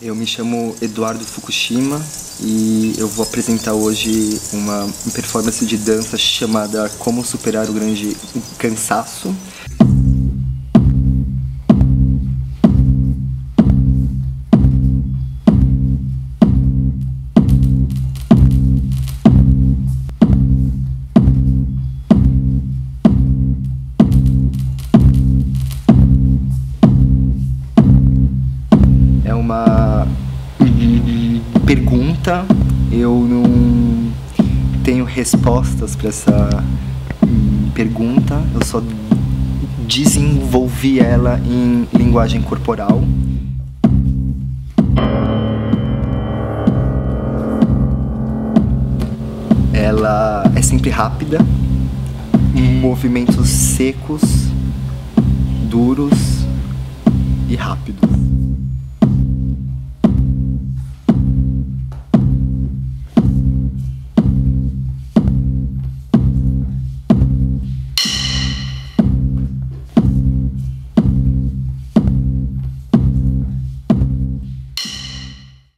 Eu me chamo Eduardo Fukushima e eu vou apresentar hoje uma performance de dança chamada Como Superar o Grande Cansaço. Uma pergunta, eu não tenho respostas para essa hum, pergunta, eu só desenvolvi ela em linguagem corporal. Ela é sempre rápida, movimentos secos, duros e rápidos.